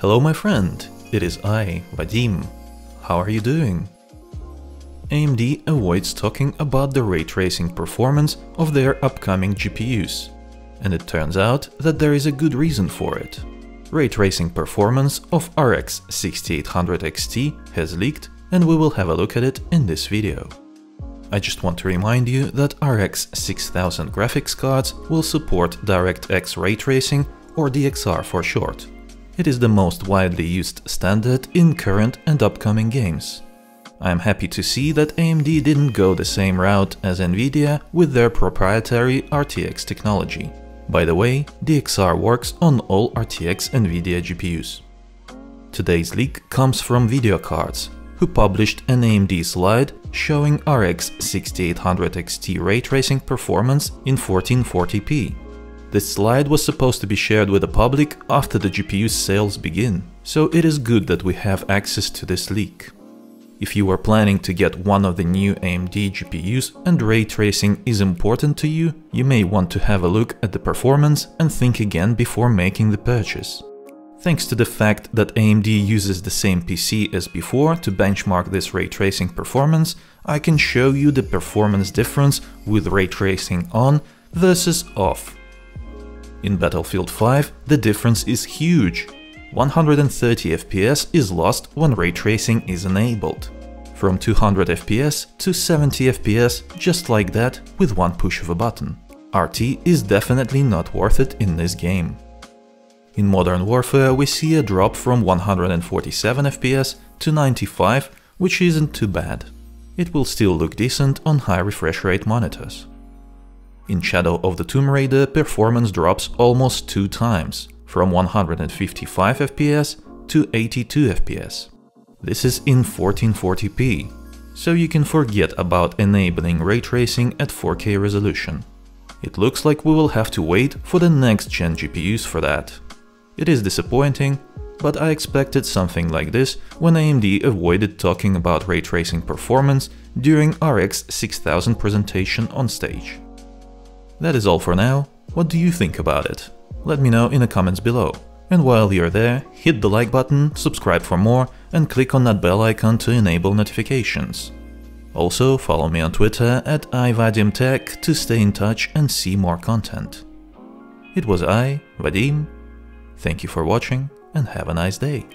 Hello my friend, it is I, Vadim. How are you doing? AMD avoids talking about the ray tracing performance of their upcoming GPUs. And it turns out that there is a good reason for it. Ray tracing performance of RX 6800 XT has leaked and we will have a look at it in this video. I just want to remind you that RX 6000 graphics cards will support DirectX ray tracing or DXR for short. It is the most widely used standard in current and upcoming games. I am happy to see that AMD didn't go the same route as Nvidia with their proprietary RTX technology. By the way, DXR works on all RTX Nvidia GPUs. Today's leak comes from VideoCardz, who published an AMD slide showing RX 6800 XT ray tracing performance in 1440p. This slide was supposed to be shared with the public after the GPU sales begin, so it is good that we have access to this leak. If you are planning to get one of the new AMD GPUs and ray tracing is important to you, you may want to have a look at the performance and think again before making the purchase. Thanks to the fact that AMD uses the same PC as before to benchmark this ray tracing performance, I can show you the performance difference with ray tracing on versus off. In Battlefield 5, the difference is huge. 130 FPS is lost when ray tracing is enabled. From 200 FPS to 70 FPS just like that with one push of a button. RT is definitely not worth it in this game. In Modern Warfare we see a drop from 147 FPS to 95, which isn't too bad. It will still look decent on high refresh rate monitors. In Shadow of the Tomb Raider performance drops almost two times, from 155 FPS to 82 FPS. This is in 1440p, so you can forget about enabling ray tracing at 4K resolution. It looks like we will have to wait for the next gen GPUs for that. It is disappointing, but I expected something like this when AMD avoided talking about ray tracing performance during RX 6000 presentation on stage. That is all for now, what do you think about it? Let me know in the comments below. And while you're there, hit the like button, subscribe for more, and click on that bell icon to enable notifications. Also, follow me on Twitter at iVadimTech to stay in touch and see more content. It was I, Vadim, Thank you for watching and have a nice day.